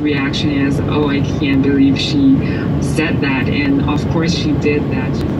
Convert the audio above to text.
reaction is, oh, I can't believe she said that. And of course, she did that.